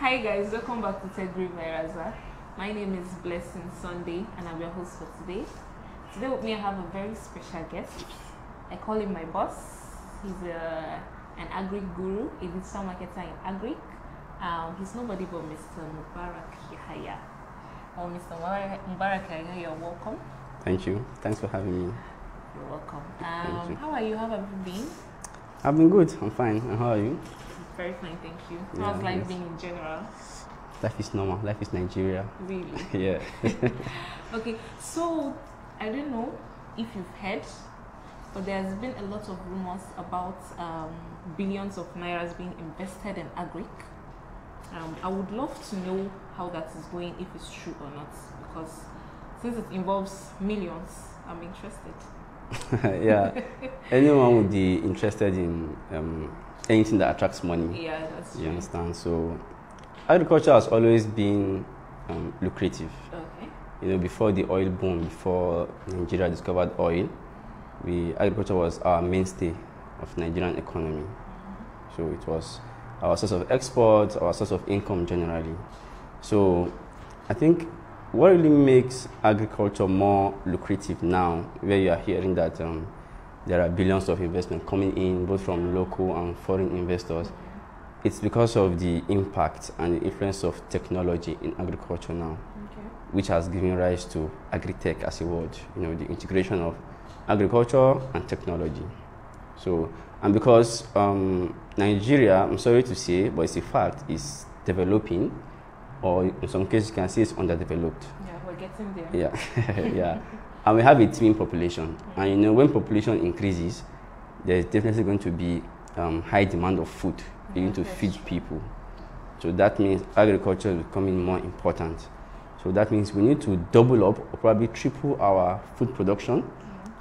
Hi guys, welcome back to Tech Grill Rahza. My name is Blessing Sunday and I'm your host for today. Today with me I have a very special guest. I call him my boss. He's a, an agri guru, a digital marketer in agri. Um, he's nobody but Mr. Mubarak Yahaya. Oh, Mr. Mubarak Yahaya, you're welcome. Thank you. Thanks for having me. You're welcome. Um, you. how are you? How have you been? I've been good. I'm fine. And how are you? Very fine, thank you. Yeah, How's life yes. been in general? Life is normal. Life is Nigeria. Really? yeah. Okay, so I don't know if you've heard, but there's been a lot of rumors about um, billions of nairas being invested in agric. Um, I would love to know how that is going, if it's true or not, because since it involves millions, I'm interested. yeah. Anyone would be interested in um, anything that attracts money. Yeah, that's You true. understand? So, agriculture has always been um, lucrative. Okay. You know, before the oil boom, before Nigeria discovered oil, we agriculture was our mainstay of Nigerian economy. So it was our source of export, our source of income generally. So I think what really makes agriculture more lucrative now, where you are hearing that um, there are billions of investment coming in, both from local and foreign investors, it's because of the impact and the influence of technology in agriculture now Okay. which has given rise to agri-tech as a word, you know, the integration of agriculture and technology. So, and because um, Nigeria, I'm sorry to say, but it's a fact, is developing, or in some cases you can say it's underdeveloped. Yeah, we're getting there. Yeah, yeah. And we have a teeming population, and you know, when population increases, there's definitely going to be um, high demand of food. You need to feed people. So that means agriculture is becoming more important. So that means we need to double up or probably triple our food production.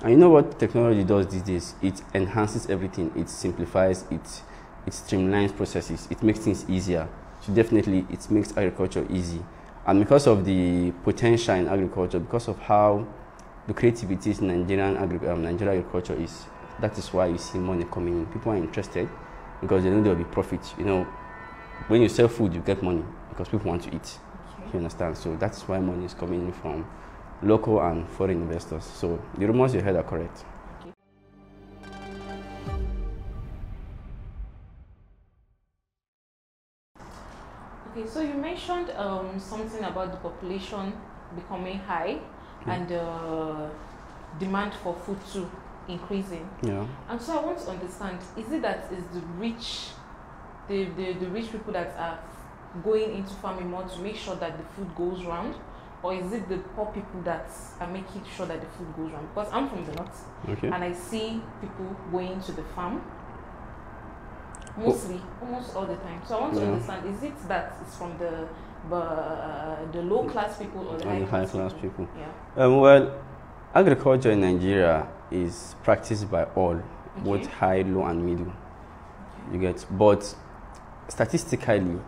And you know what technology does these days? It enhances everything. It simplifies. It it streamlines processes. It makes things easier. So definitely, it makes agriculture easy. And because of the potential in agriculture, because of how the creativity in Nigerian agri- um, Nigerian agriculture is, that is why you see money coming in. People are interested because they know there will be profit. You know, when you sell food, you get money because people want to eat. Okay. You understand? So that's why money is coming in from local and foreign investors. So the rumors you heard are correct. Okay, so you mentioned um, something about the population becoming high Yeah. and uh, demand for food too increasing. Yeah. And so I want to understand: is it that is the rich, the, the, the rich people that are going into farming more to make sure that the food goes round, or is it the poor people that are making sure that the food goes round? Because I'm from the north Okay. and I see people going to the farm mostly, almost all the time. So I want to Yeah. understand: is it that it's from the the, the low class people or the high, the high class, class people? people. Yeah. Um, well, agriculture in Nigeria is practiced by all, both high, low, and middle. You get, but statistically,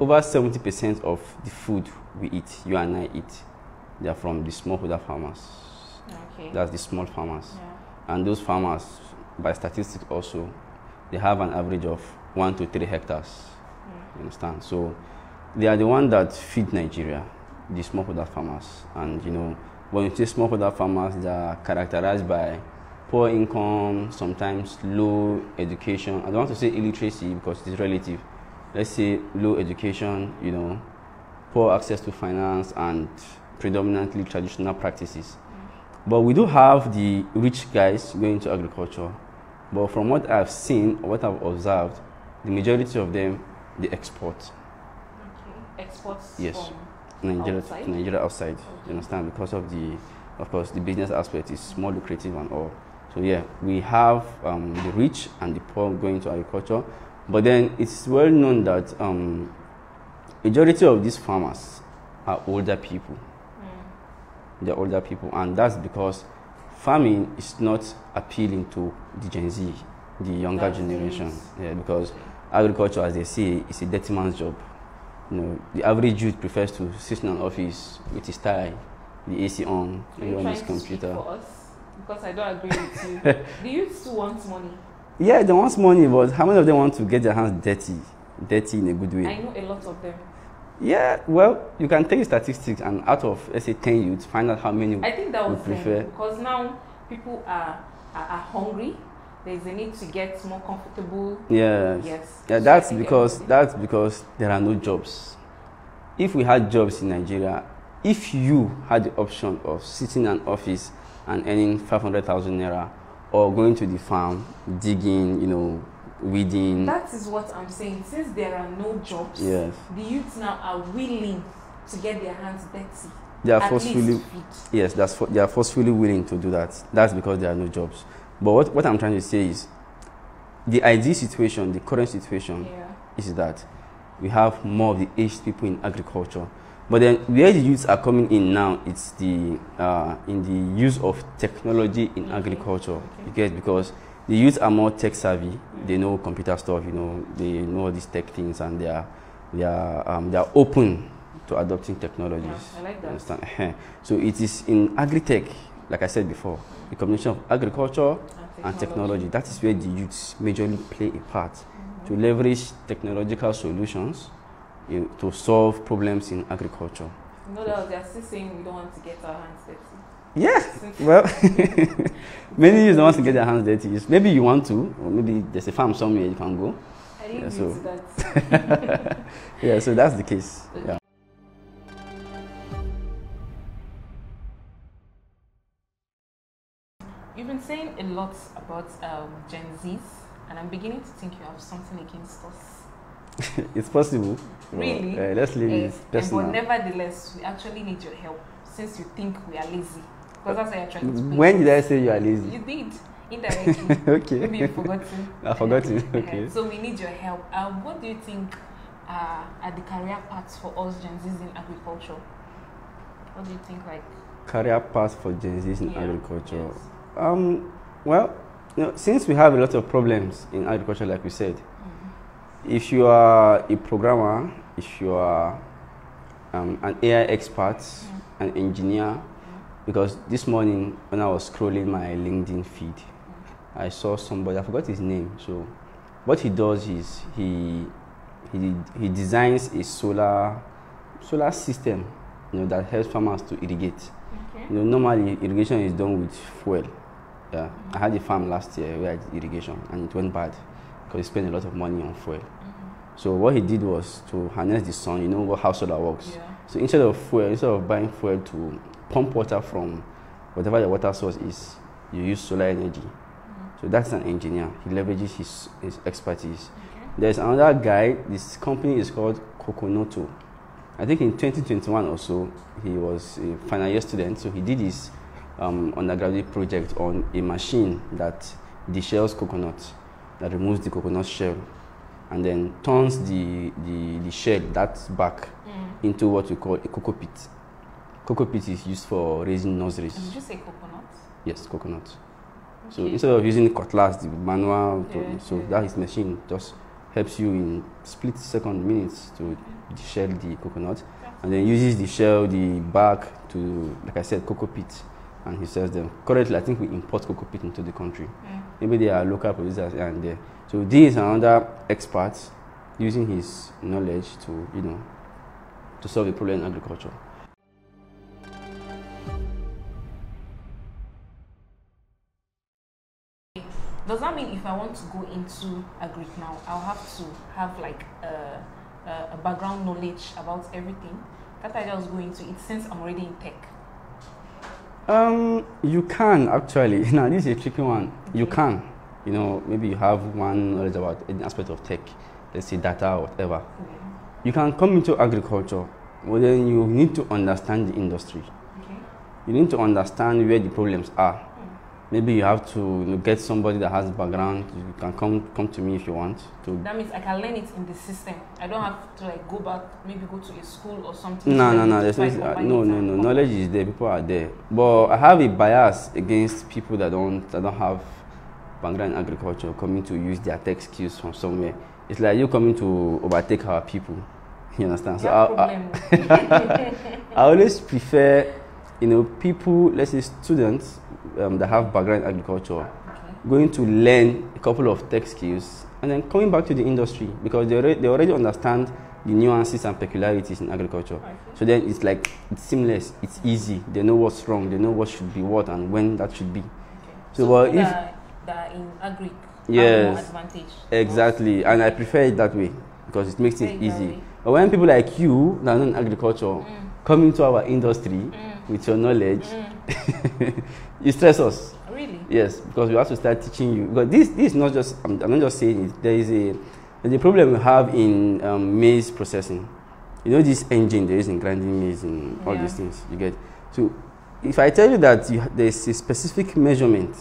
over 70% of the food we eat, you and I eat, they are from the smallholder farmers. Okay. That's the small farmers. yeah. And those farmers, by statistics also, they have an average of one to three hectares. You understand? So they are the one that feed Nigeria, the smallholder farmers. And you know, when you say smallholder farmers, they are characterized by poor income, sometimes low education. I don't want to say illiteracy because it is relative. Let's say low education, you know, poor access to finance and predominantly traditional practices. But we do have the rich guys going into agriculture. But from what I've seen what I've observed, the majority of them they export. Exports Yes. from Nigeria Outside? to Nigeria outside. Okay. You understand? Because of the, of course, the business aspect is more lucrative and all. So yeah, we have um, the rich and the poor going to agriculture, but then it's well known that um, majority of these farmers are older people. Mm. They're older people, and that's because farming is not appealing to the Gen Z, the younger That's the generation. Yeah, because agriculture, as they say, is a dirty man's job. You know, the average youth prefers to sit in an office with his tie, the AC on, Are and on his computer. for us? Because I don't agree with you. the youth still want money. Yeah, they want money, but how many of them want to get their hands dirty? dirty in a good way. I know a lot of them. Yeah, well, you can take statistics and out of let's say ten youths, find out how many. I think that would prefer. because now people are, are are hungry. There's a need to get more comfortable. Yes. Yes. Yeah, that's think because that's because there are no jobs. If we had jobs in Nigeria, if you had the option of sitting in an office and earning five hundred thousand naira, or going to the farm, digging, you know, weeding. That is what I'm saying. Since there are no jobs, Yes, the youth now are willing to get their hands dirty. they are forcefully. Yes, that's for, they are forcefully willing to do that. That's because there are no jobs. But what, what I'm trying to say is, the ideal situation, the current situation, Yeah. is that we have more of the aged people in agriculture. But then where the youths are coming in now, it's the uh, in the use of technology in Okay. agriculture. Okay. You get because the youths are more tech savvy. They know computer stuff. You know they know all these tech things, and they are they are um, they are open to adopting technologies. Yeah, I like that. understand? So it is in agri-tech, like I said before, the combination of agriculture and technology. That is where the youths majorly play a part to leverage technological solutions in, to solve problems in agriculture. No that they are still saying we don't want to get our hands dirty. Yeah, Since- well, many youths don't want to get their hands dirty. Maybe you want to, or maybe there's a farm somewhere you can go. I leave Yeah, so- that. Yeah, so that's the case. Yeah. A lot about um, Gen Zs, and I'm beginning to think you have something against us. it's possible. Well, Really? uh, let's leave Eh, it personal. but nevertheless, we actually need your help since you think we are lazy. Because that's how you're trying to. When did I say you are lazy? You did indirectly. okay. Maybe you've forgotten. I forgot it. Uh, Okay. So we need your help. Um, what do you think uh, are the career paths for us Gen Zs in agriculture? What do you think? Like Career paths for Gen Zs in yeah, agriculture. yes. Um, well, you know, since we have a lot of problems in agriculture, like we said, Mhm. if you are a programmer, if you are um, an AI expert, Mm. an engineer, because this morning when I was scrolling my LinkedIn feed, I saw somebody, I forgot his name. So, what he does is he he, he designs a solar solar system, you know, that helps farmers to irrigate. Okay. You know, normally irrigation is done with fuel. Yeah, I had a farm last year where I did irrigation and it went bad because he spent a lot of money on fuel. Mhm. So what he did was to harness the sun. You know what how solar works. Yeah. So instead of fuel, instead of buying fuel to pump water from whatever the water source is, you use solar energy. Mhm. So that's an engineer. He leverages his, his expertise. Okay. There's another guy. This company is called Coconoto. I think in 2021 or so, he was a final year student. So he did his um, undergraduate project on a machine that deshells coconut, that removes the coconut shell, and then turns the, the, the shell, that's back, Mm. into what we call a coco peat. Coco peat is used for raising nurseries. Did you say coconut? Yes, coconut. So Okay. instead of using cutlass, the manual, to, Yeah, so yeah. that his machine just helps you in split second minutes to shell the coconut, and then uses the shell, the bark to, like I said, coco peat, and he sells them. Currently, I think we import coco peat into the country. Mm. Maybe there are local producers and there. So this is another expert using his knowledge to, you know, to solve a problem in agriculture. Does that mean if I want to go into agric now, I'll have to have like a, a, a background knowledge about everything? That I just go into it since I'm already in tech. Um, you can actually. Now this is a tricky one. You can. You know, maybe you have one knowledge about any aspect of tech, let's say data or whatever. You can come into agriculture, but then you need to understand the industry. Okay. You need to understand where the problems are. Maybe you have to you know, get somebody that has background. You can come come to me if you want to. That means I can learn it in the system. I don't have to like go back, maybe go to a school or something. No, no, no. There's no, no, no, no. Knowledge is there. People are there. But I have a bias against people that don't that don't have background in agriculture coming to use their tech skills from somewhere. It's like you coming to overtake our people. You understand? So I, I. I always prefer, you know, people, let's say students um, that have background in agriculture, okay. going to learn a couple of tech skills And then coming back to the industry, because they already, they already understand the nuances and peculiarities in agriculture. Okay. So then it's like it's seamless, it's easy. They know what's wrong, they know what should be what and when that should be. Okay. So, So, people if- that, that are in agri Yes. advantage. Exactly, and I prefer it that way because it makes it easy. But when people like you that are in agriculture Mm. Come into our industry Mm. with your knowledge, Mm. you stress us. Really? Yes, because we have to start teaching you. Because this, this is not just, I'm, I'm not just saying it. There is a, there's a problem we have in um, maize processing. You know this engine there is in grinding maize and all Yeah. these things you get. So if I tell you that you, there's a specific measurement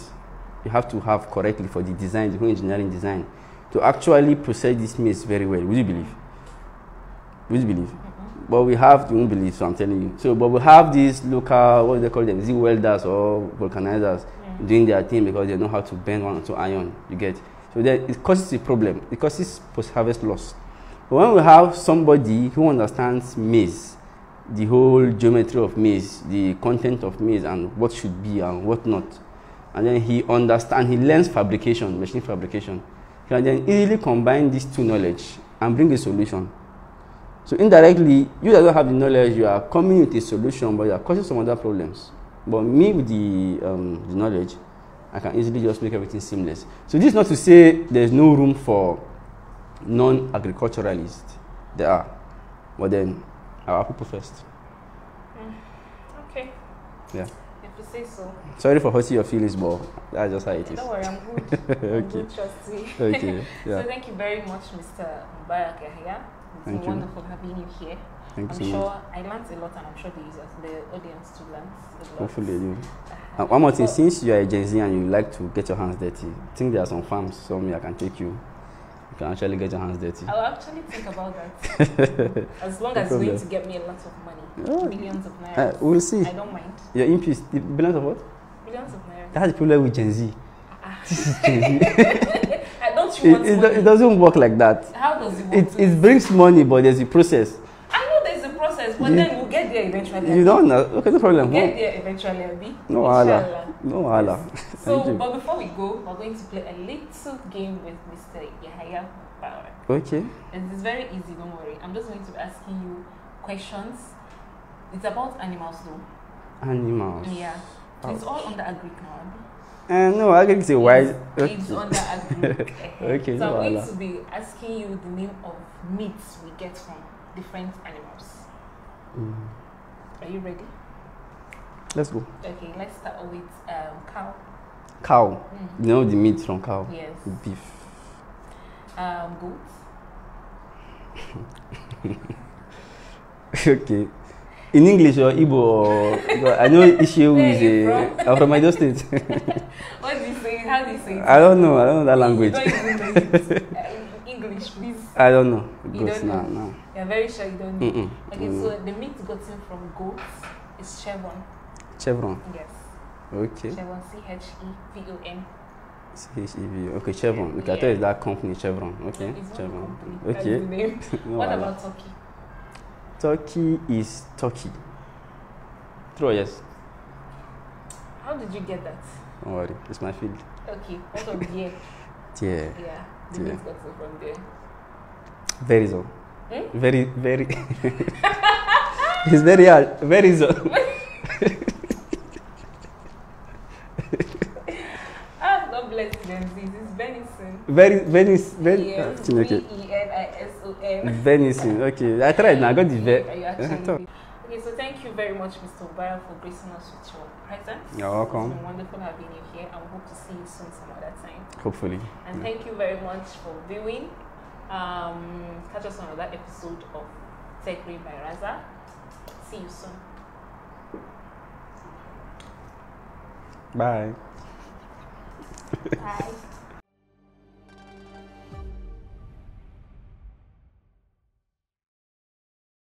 you have to have correctly for the design, the whole engineering design, to actually process this maize very well, would you believe? Would you believe? But we have, you won't believe, so I'm telling you. So, but we have these local, what do they call them, Z welders or vulcanizers Mm. doing their thing because they know how to bend one or two iron. You get. So that it causes a problem. It causes post-harvest loss. But when we have somebody who understands maize, the whole geometry of maize, the content of maize, and what should be and what not, and then he understands, he learns fabrication, machine fabrication, he can then easily combine these two knowledge and bring a solution. So indirectly, you that don't have the knowledge, you are coming with a solution, but you are causing some other problems. But me with the, um, the knowledge, I can easily just make everything seamless. So this is not to say there's no room for non-agriculturalists. There are, but then our people first. Okay. Yeah. If you say so. Sorry for hurting your feelings, but that's just how it is. Don't worry, I'm good. I'm Okay. good, trustee. Okay. So thank you very much, Mr. Mubarak Yahaya. It's Thank you. wonderful having you here. Thank I'm you so sure much. I learned a lot, and I'm sure the users, the audience too learns a lot. Hopefully, they do. And one more thing, So- since you are a Gen Z and you like to get your hands dirty, I think there are some farms somewhere I can take you. You can actually get your hands dirty. I'll actually think about that. as long as it's going to get me a lot of money, Oh. millions of Uh, naira. we'll see. I don't mind. Your the balance of what? Millions of naira. That's the problem with Gen Z. Ah. This is Gen Z. It, it, it doesn't work like that. How does it work? It, it brings money, but there's a process. I know there's a process, but You- then we'll get there eventually. You don't know. Okay, no problem. We'll No, get there eventually, Abi. no. Allah. No Allah. So, but before we go, we're going to play a little game with Mr. Yahaya Bauer. Okay. And it's very easy, don't worry. I'm just going to be asking you questions. It's about animals, though. Animals. Yeah. So it's all under agric now. Abi. Uh, no, I think it's a wise. It's under. Okay, So no I'm going to be asking you the name of meats we get from different animals. Mm. Are you ready? Let's go. Okay, let's start with um, cow. Cow. Mm. You know the meat from cow. Yes. Beef. Um, goat. okay. In English or Igbo or I know Isheu Where is a. from? I'm from Edo State. What do you say? How do you say it? I don't know. I don't know that language. You don't even know it. Uh, English, please. I don't know. You Goats, don't know? nah. You're very sure you don't know. Mm-mm. Okay, Mm. so the meat gotten from goats is chevon. Chevron. Yes. Okay. Chevron. C H E V O N. C-H-E-V. Okay, Chevron. Okay, I thought it's that company, Chevron. Okay, It's Chevron. Okay. No what about turkey? Turkey is turkey. True yes? How did you get that? Don't worry. It's my field. Okay. What of deer? Yeah. Yeah. The Deer. from there. Very so. Hmm? Very, very. it's very hard. Very so. Ah, God bless them. This is venison. Very, soon. very, very. Yes. uh, okay. V-E-N-I-S-O-N. Venison. Okay. I tried now. I got the Are ve. you actually? thought- Okay, so thank you very much, Mr. Obara, for gracing us with your presence. You're welcome. It's been wonderful having you here, and we hope to see you soon some other time. Hopefully. And Yeah. thank you very much for viewing. Um, catch us on another episode of Tech Grill by Rahza. See you soon. Bye. Bye.